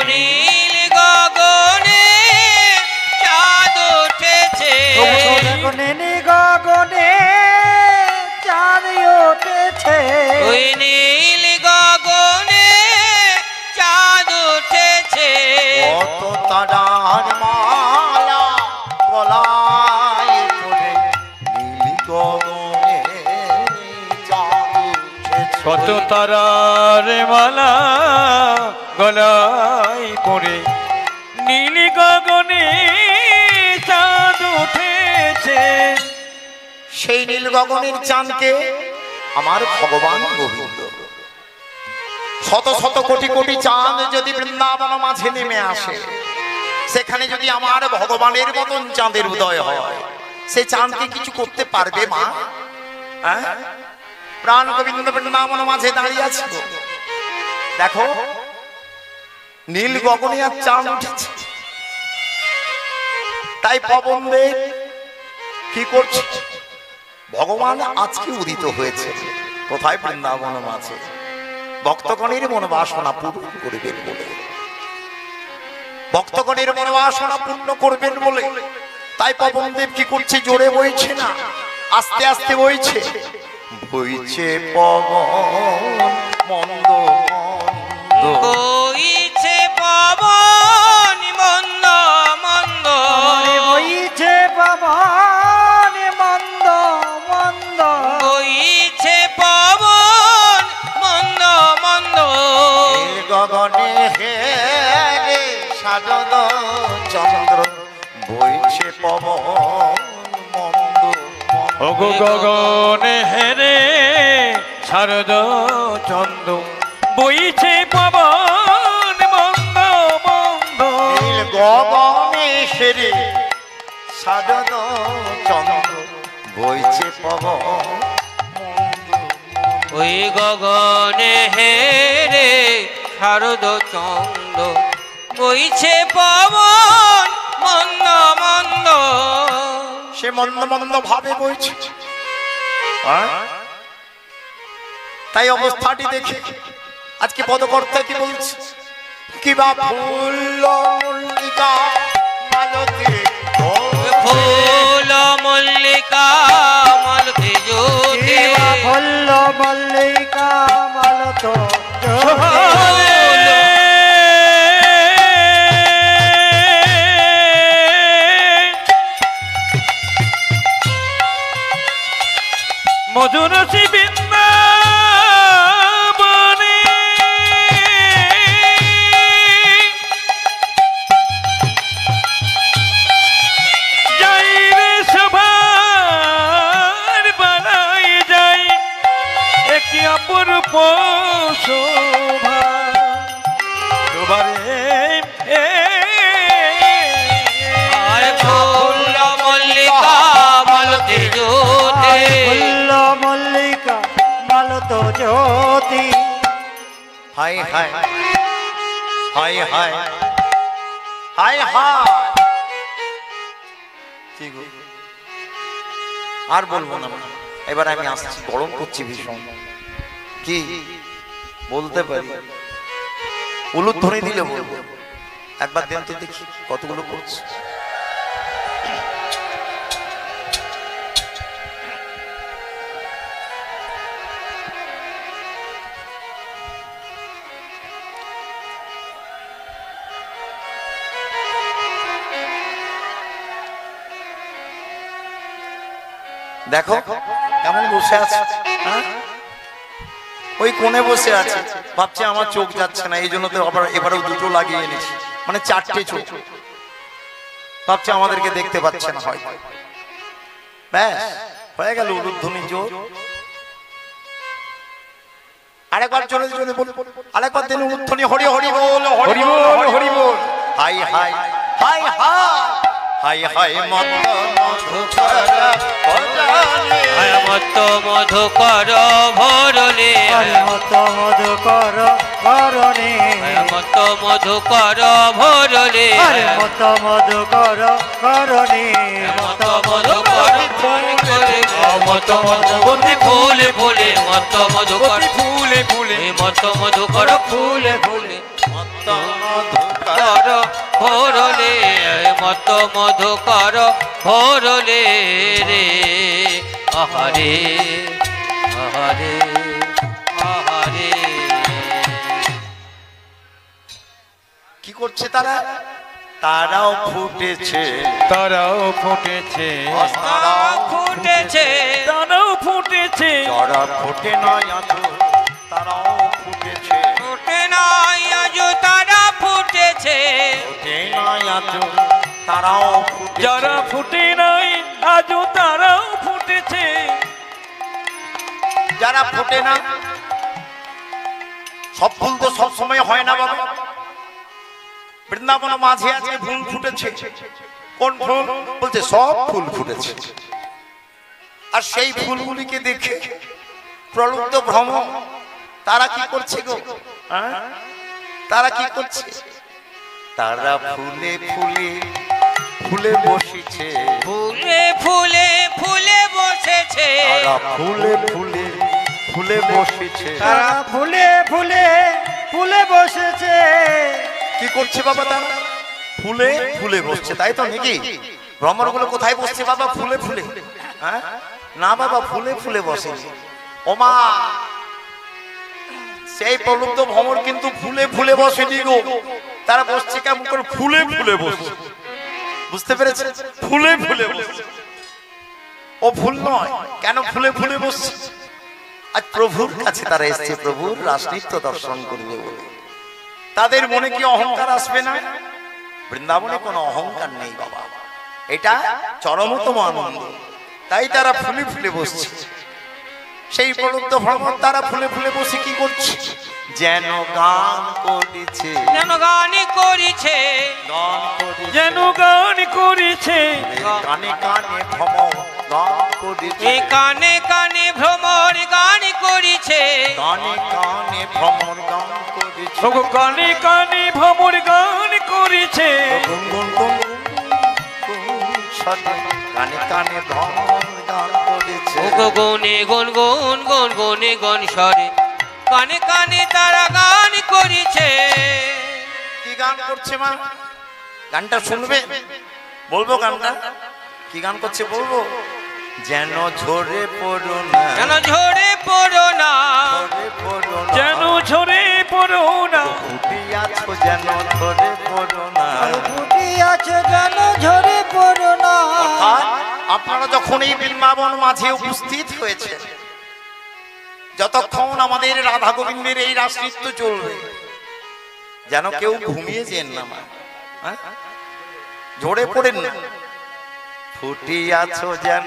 তারার মালা গলায় পড়ে নীলি গগনে চাঁদ উঠেছে। সেই নীল গগনের চাঁদকে আমার ভগবান গোবিন্দ। শত শত কোটি কোটি চাঁদ যদি বৃন্দাবন মাঝে নেমে আসে, সেখানে যদি আমার ভগবানের মতন চাঁদের উদয় হয়, সে চাঁদকে কিছু করতে পারবে মা? হ্যাঁ? প্রাণ গোবিন্দ বৃন্দাবন মাঝে দাঁড়িয়ে আছে দেখো, নীল গগনে আর চাঁদ উঠেছে। তাই পবন দেব কি করছে? ভগবান আজকে উদিত হয়েছে। কোথায় বৃন্দাবন মাঝে? ভক্তগণের মনোবাসনা পূর্ণ করবেন বলে। ভক্তগণের মনোবাসনা পূর্ণ করবেন বলে। তাই পবনদেব কি করছে? জোরে বইছে না। আস্তে আস্তে বইছে। বইছে পবন মন্দ মন্দ।
বইছে পবন মন্দ মন্দ।
বইছে পবন মন্দ মন্দ।
বইছে পবন মন্দ মন্দ।
গগনে হে রে সারদ চন্দ্র বইছে পবন মন্দ
ওগো গগনে হেরে শারদ চন্দ। বইছে পবন মন্দ মন্দ
গগনে সেরে সারদ চন্দ্র বইছে পবন
ওই গগনে হেরে শারদ চন্দ। বইছে পবন মন্দ মন্দ
সে মন্দ মন্দ ভাবে বইছে। হ্যাঁ? তাই অবস্থাটি দেখে আজকে পদকর্তা কি বলছে? কিবা ফুল মল্লিকা মালতী ও
ফুল মল্লিকা মালতি জ্যোতি
ফল্ল মল্লিকা মালত
মধুরসি শোভা
মল্লিকা মালতি জ্যোতি।
মল্লিকা মালত জ্যোতি।
হাই হাই হাই। হাই হাই। হাই আর বলব না। এবার আমি আসছি গরম করছি ভীষণ। কি বলতে পারি? উলুদ ধরে দিলে বলব। একবার দেন তো দেখি কতগুলো করছে। দেখো কেমন বসে আছে? হ্যাঁ? ওই কোণে বসে আছে ভাবছে আমার চোখ যাচ্ছে না এই জন্য তো আবার এবারেও দুটো লাগিয়ে এনেছি মানে চারটে চোখ ভাবছে আমাদেরকে দেখতে পাচ্ছে না হয় ব্যাস হয়ে গেল উলুধ্বনি জোর আরেকবার জোরে জোরে বল আরেকবার দিন হরি হরি বল হরি বল হরি বল হাই হাই হাই হাই হাই হাই মত মধুকর ভজনে
আর মত মধুকর
আর মত মধু কর করণে
আর মত মধুকর ভরলে
মত মধু কর করণে
মত মধুকর ভরলে মত মধুবতী ফুলে ফুলে মত মধুকর।
ফুলে ফুলে।
মত মধুকর ফুলে ফুলে। মত কর ভরলে মত মধুকর ভরলে রে। আহারে আহারে।
কি করছে তারা? তারাও ফুটেছে।
তারাও ফুটেছে।
তারা ফুটেছে।
তারাও ফুটেছে।
যারা ফুটে নয় আছো তারাও ফুটেছে।
ফুটে নাই আজ তারা ফুটেছে।
ফোটে নয় আছো তারাও
যারা ফুটে নাই আজও তারাও ফুটেছে।
যারা ফুটে না সব ফুল তো সব সময় হয় না বাবা। বৃন্দাবন মাঝে আজকে ফুল ফুটেছে। কোন ফুল? বলছে সব ফুল ফুটেছে। আর সেই ফুলগুলিকে দেখে প্রলুব্ধ ভ্রম তারা কি করছে গো? হ্যাঁ? তারা কি করছে? তারা ফুলে ফুলে ফুলে বসেছে।
ফুলে ফুলে ফুলে বসেছে।
তারা ফুলে ফুলে ফুলে বসেছে।
তারা ফুলে ফুলে ফুলে বসেছে।
কি করছে বাবা তারা? ফুলে ফুলে বসছে, তাই তো নাকি? ভ্রমণগুলো কোথায় বসছে বাবা? ফুলে ফুলে। হ্যাঁ? না বাবা, ফুলে ফুলে বসে। ওমা! সেই প্রলুব্ধ ভ্রমণ কিন্তু ফুলে ফুলে বসেনি গো। তারা বসছে কেমন করে? ফুলে ফুলে বসছে বুঝতে পেরেছে? ফুলে ফুলে বসছে ও ফুল নয়, কেন ফুলে ফুলে বসছে? আজ প্রভুর কাছে তারা এসছে, প্রভুর রাসনৃত্য দর্শন করবে বলে। তাদের মনে কি অহংকার আসবে না? বৃন্দাবনে কোনো অহংকার নেই বাবা। এটা চরমতম আনন্দ। তাই তারা ফুলে ফুলে বসছে। সেই প্রলুব্ধ ভ্রমণ তারা ফুলে ফুলে বসে কি করছে? যেন গান করিছে।
যেন গানি করিছে।
যেন গান করেছে।
কানে কানে ভ্রমণ গান করিছে।
কানে কানে ভ্রমর গান করিছে।
কানে কানে ভ্রমণ গান করিছে।
কানে কানে ভ্রমর গান করেছে।
গুন গুন গুন গুন সদে কানে কানে ভ্রমণ গান করেছে।
ও গনে গুন গুন গুন গুনে গুন স্বরে কানে কানে তারা গান করিছে।
কি গান করছে মা? গানটা শুনবে? বলব গানটা? কি গান করছে বলব? যেন ঝরে পড়ো না।
যেন ঝরে পড়ো না।
যেন ঝরে পড়ো না।
ফুটি আছো যেন ঝরে পড়ো না।
ফুটি আছে যেন ঝরে পড়ো না।
আপনারা যখন এই বৃন্দাবন মাঝে উপস্থিত হয়েছে যতক্ষণ আমাদের রাধা গোবিন্দের এই রাসনৃত্য চলবে যেন কেউ ঘুমিয়ে যেন না মা। হ্যাঁ? ঝরে পড়েন না। ফুটি আছো যেন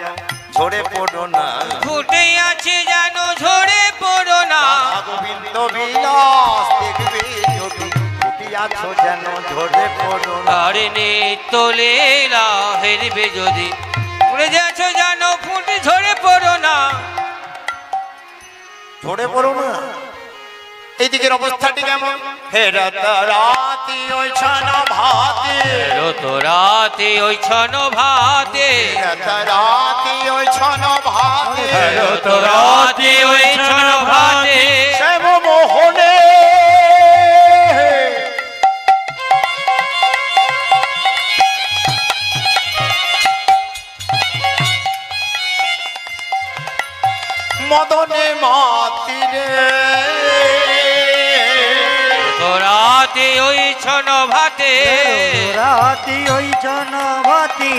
ঝরে পড়ো না।
ফুটে আছে যেন ঝরে পড়ো না।
গোবিন্দ বিলাস দেখবে যদি ফুটি আছো যেন ঝরে পড়ো না।
তারে নিত্য লীলা হেরবে যদি উড়ে যাচ্ছ যেন ফুটে ঝরে পড়ো না।
ঝরে পড়ো না। এই দিকের অবস্থাটি কেমন? হে রাতি
তো রাতে ওই ছন ভাতে।
রাতি ওই ছানা ভাতে।
তো রাতে ওই ছন ভাতে।
শ্যাম মোহনে। মদনে মাতিরে।
রাতে ওই ছন ভাতে।
রাতি ওই জনভাতি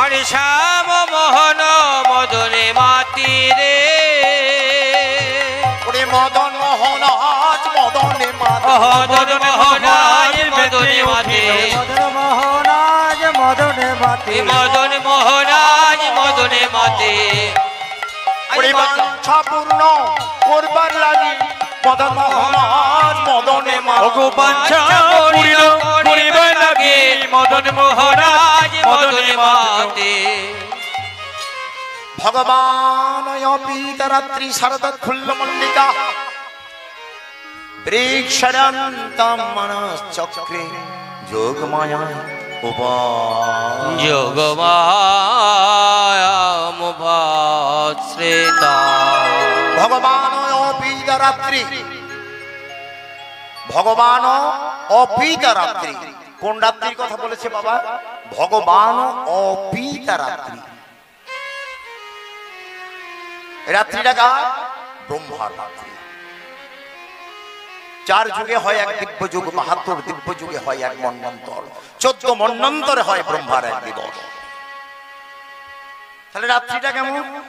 আর শ্যাম মোহন মদনে মাতি রে।
ওরে মদন মোহন আজ মদনে
মদন মোহন আজ মদনে মাতি।
মদন মোহনাজ মদনে মাতি।
মদন মোহন আজ মদনে মাতি।
ওরে বাঞ্ছা পূর্ণ করবার লাগি। মদন মদনে
লাগে। মদন মদনে মাতে।
ভগবান পিতরাত্রি শারদৎ ফুল্ল মল্লিকা। বৃক্ষরন্তম মনশ্চক্রে যোগমায়া ভগবান রাত্রি ভগবান অপিত রাত্রি কোন রাত্রির কথা বলেছে বাবা? ভগবান অপিত রাত্রি রাত্রিটা গা ব্রহ্মার রাত্রি। চার যুগে হয় এক দিব্য যুগ, বাহাত্তর দিব্য যুগে হয় এক মন্বন্তর চোদ্দ হয় ব্রহ্মার এক দিবস। তাহলে রাত্রিটা কেমন?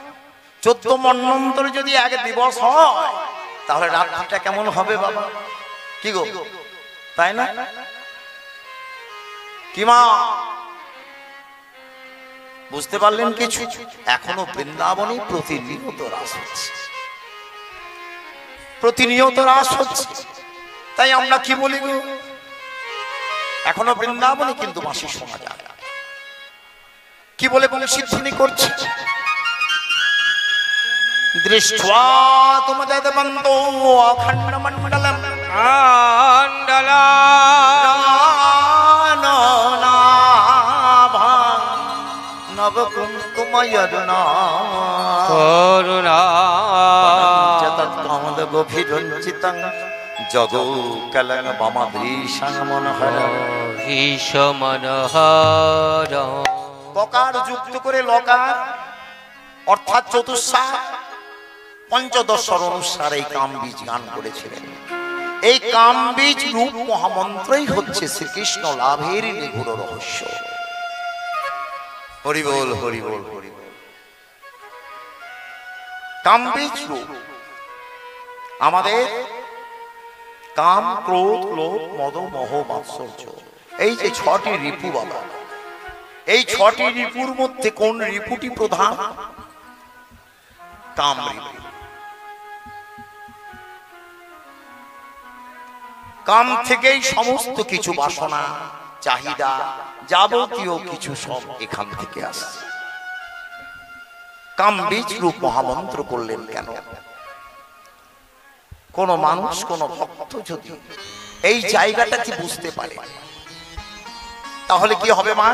চোদ্দ মন্বন্তরে যদি এক দিবস হয় তাহলে রাত্রিটা কেমন হবে বাবা? কি গো? তাই না? কি মা? বুঝতে পারলেন কিছু? এখনও বৃন্দাবনে প্রতিনিয়ত রাস হচ্ছে। প্রতিনিয়ত রাস হচ্ছে। তাই আমরা কি বলি গো? এখনও বৃন্দাবনে কিন্তু মাসি শোনা যায়। কি বলে বলে সিদ্ধিনি করছে? দৃষ্টা তোমাদের বন্ধ অখণ্ড মণ্ডলম।
আন্ডলা
নবকুঙ্কুময়রুণা
করুণা।
গভীরঞ্চিতং জগৌ কলং বমদৃশং মনোহর ককার যুক্ত করে লকার অর্থাৎ চতুর্সা পঞ্চদশর অনুসারে এই কাম বীজ গান করেছিলেন। এই কাম বীজ রূপ মহামন্ত্রই হচ্ছে শ্রীকৃষ্ণ লাভের নিগুড় রহস্য। হরিবল হরিবল হরিবল কাম রূপ। আমাদের কাম, ক্রোধ, লোভ, মদ, মোহ মাৎসর্য এই যে ছটি রিপু বাবা, এই ছটি রিপুর মধ্যে কোন রিপুটি প্রধান? কাম রিপু। কাম থেকেই সমস্ত কিছু বাসনা, চাহিদা যাবতীয় কিছু সব এখান থেকে আসে। কাম বীজ রূপ মহামন্ত্র করলেন কেন? কোন মানুষ, কোন ভক্ত যদি এই জায়গাটা কি বুঝতে পারে, তাহলে কি হবে মা?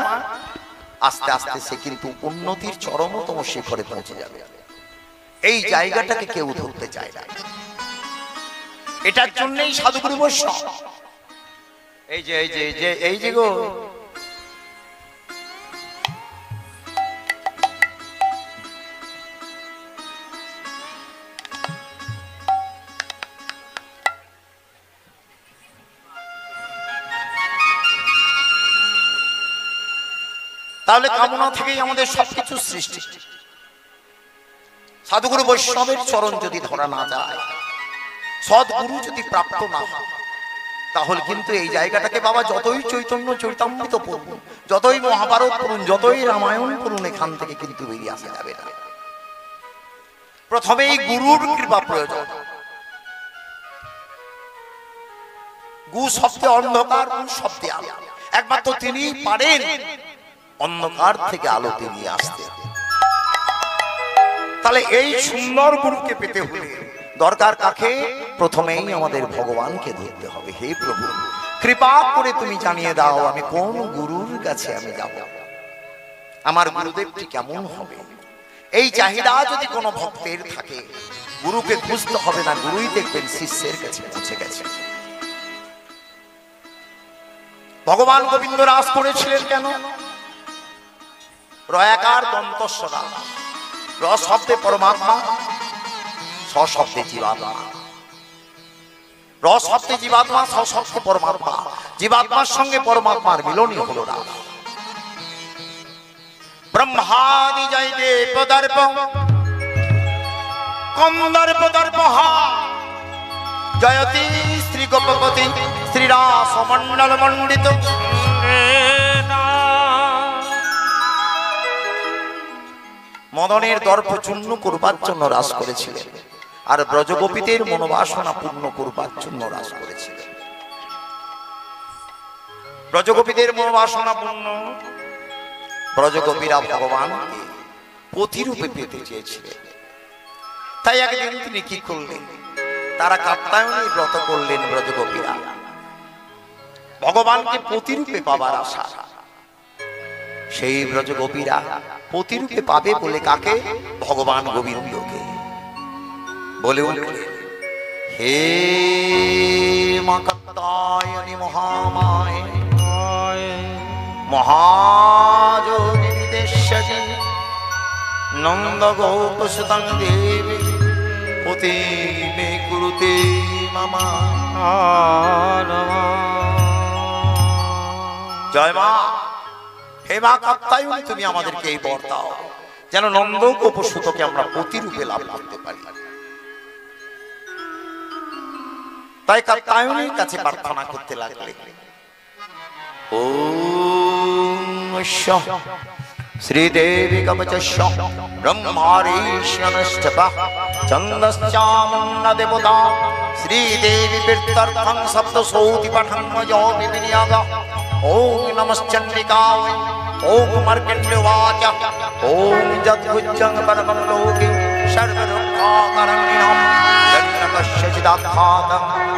আস্তে আস্তে সে কিন্তু উন্নতির চরমতম শিখরে পৌঁছে যাবে। এই জায়গাটাকে কেউ ধরতে চায় না। এটার জন্যই সাধুগুরু বৈষ্ণব। এই যে এই যে এই যে এই যে গো। তাহলে কামনা থেকেই আমাদের সবকিছু সৃষ্টি। সাধুগুরু বৈষ্ণবের চরণ যদি ধরা না যায় সদ্গুরু যদি প্রাপ্ত না তাহলে কিন্তু এই জায়গাটাকে বাবা যতই চৈতন্য চৈতামৃত পড়ুন যতই মহাভারত পড়ুন যতই রামায়ণ পড়ুন এখান থেকে কিন্তু বেরিয়ে আসা যাবে না। প্রথমেই গুরুর কৃপা প্রয়োজন। গু শব্দে অন্ধকার গু শব্দে আলো। একমাত্র তিনি পারেন অন্ধকার থেকে আলোতে নিয়ে আসতে। তাহলে এই সুন্দর গুরুকে পেতে হলে দরকার কাকে? প্রথমেই আমাদের ভগবানকে ধরতে হবে। হে প্রভু, কৃপা করে তুমি জানিয়ে দাও আমি কোন গুরুর কাছে আমি যাব। আমার গুরুদেবটি কেমন হবে। এই চাহিদা যদি কোনো ভক্তের থাকে, গুরুকে খুঁজতে হবে না, গুরুই দেখবেন শিষ্যের কাছে পৌঁছে গেছে। ভগবান গোবিন্দ রাস করেছিলেন কেন? রয়াকার দন্তস্বরা র শব্দে পরমাত্মা স শব্দে জীবাত্মা। র শব্দে জীবাত্মা স শব্দে পরমাত্মা। জীবাত্মার সঙ্গে পরমাত্মার মিলনই হলো না ব্রহ্মাদি জয় দেব দর্প কন্দর্প দর্প জয়তি শ্রী গোপপতি শ্রীরাস মন্ডল মণ্ডিত। মদনের দর্প চূর্ণ করবার জন্য রাস করেছিলেন। আর ব্রজগোপীদের মনোবাসনা পূর্ণ করবার জন্য রাস করেছিলেন ব্রজগোপীদের মনোবাসনা পূর্ণ, ব্রজগোপীরা ভগবানকে পথিরূপে পেতে চেয়েছিলেন। তাই একদিন তিনি কি করলেন? তারা কাত্তায়নী ব্রত করলেন ব্রজগোপীরা। ভগবানকে প্রতিরূপে পাবার আশা। সেই ব্রজ গোপীরা প্রতিরূপে পাবে বলে কাকে? ভগবান গোবিন্দকে। বলে হে মা কাত্তায়নী মহামায় মহাযোগী নির্দেশ্যতি নন্দ গোপসুতং দেবী পতি মে কুরুতে মামা। জয় মা, হে মা কাত্তায়নী, তুমি আমাদেরকে এই বর দাও, যেন নন্দ গোপসুতকে আমরা প্রতিরূপে লাভ করতে পারি। তাই কাত্তায়নীর কাছে প্রার্থনা করতে লাগলে ওম শঃ শ্রীদেবী কবচস্য ব্রহ্মারীষ্ণস্তপ ছন্দশ্চামন্ন দেবতা শ্রীদেবী বীর্তর্থং সপ্তসৌতি পঠন মজো বিনিয়োগ ওম নমশ্চন্ডিকায় ওম মর্কণ্যবাচ ওম যদ্ভুজং পরমং লোকে সর্বরক্ষাকরণ্যম জন্মকশ্যচিদাখ্যাতম তন্মে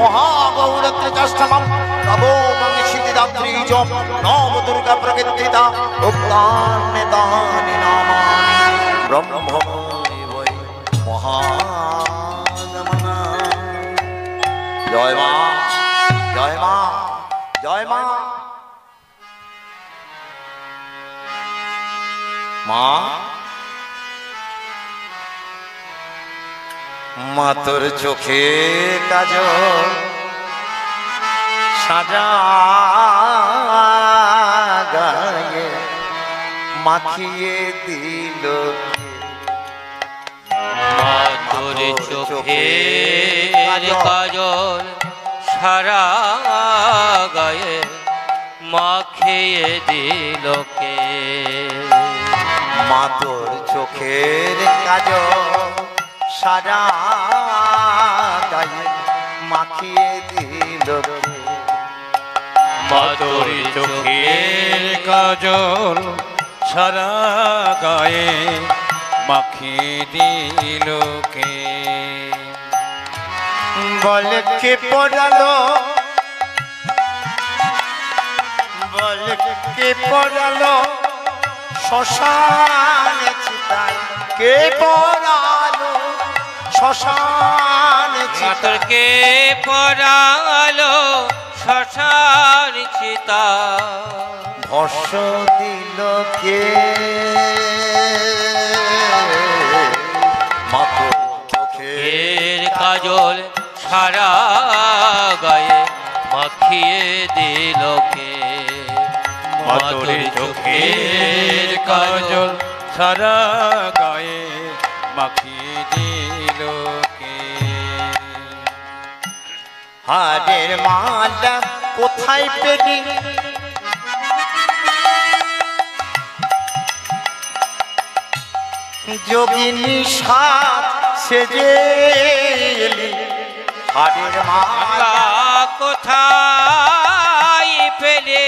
মহাগৌরত্রি চাষ্টাম তব মমি সিদ্ধিদাত্রী জম নব দুর্গা প্রকৃতিতা উক্তান্নে তানি নামানি ব্রহ্মময় বৈ মহাগমনা জয় মা জয় মা জয় মা। মা মা তোর চোখে কাজ সাজা গায়ে মাখিয়ে দিল।
মাধুর চোখে কাজল। সারা গায়ে মাখিয়ে দিল কে?
মা তোর চোখের কাজ সারা গায়ে মাখিয়ে দিল
মাতর চোখের কাজল সারা গায়ে মাখিয়ে দিল কে?
বল কে পড়ালো? বল কে পড়ালো? শ্মশানে কে পড়ালো? শ্মশানে
মাতরকে পড়ালো শ্মশান চিতা।
ভস্য দিল কে? চোখে
কাজল সারা গায়ে মাখিয়ে দিল কে?
মাতর চোখের কাজল সারা গায়ে মাখিয়ে দিল
হারের মালা কোথায় পেলি? যোগিনী সাত সেজে হারের মালা
কোথায় পেলে?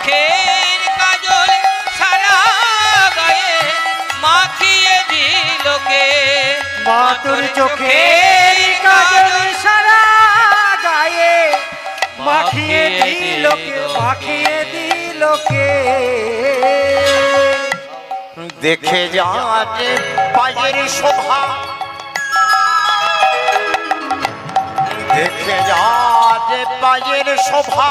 চোখের কাজল সারা গায়ে মাখিয়ে দিল কে?
মাতুর চোখের কাজল সারা গায়ে মাখিয়ে দিল কে? মাখিয়ে দিল কে?
দেখে যা যে পায়ের শোভা। দেখে যা যে পায়ের শোভা।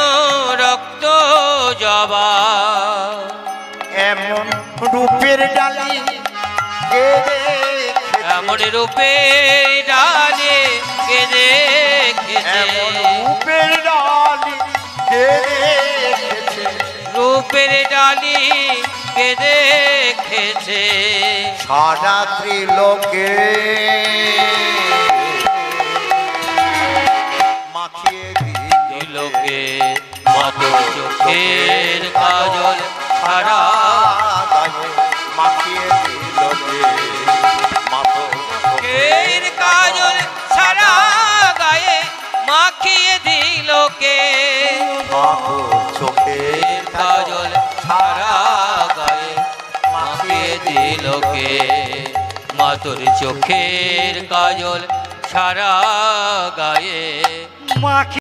এমন রূপের ডালি
এমন রূপে ডালি কে দেখেছে
এমন রূপের ডালি কে দেখেছে?
রূপের ডালি কে দেখেছে
সারা ত্রিলোকে মাখিয়ে
দিলকে মত চোখের কাজল। সারা
মাখিয়ে
চোখের কাজল সারা গায়ে মাখিয়ে দিলকে
মাতো চোখের
কাজল সারা গায়ে মাখিয়ে দিলকে মাতর চোখের কাজল সারা গায়ে
মাখি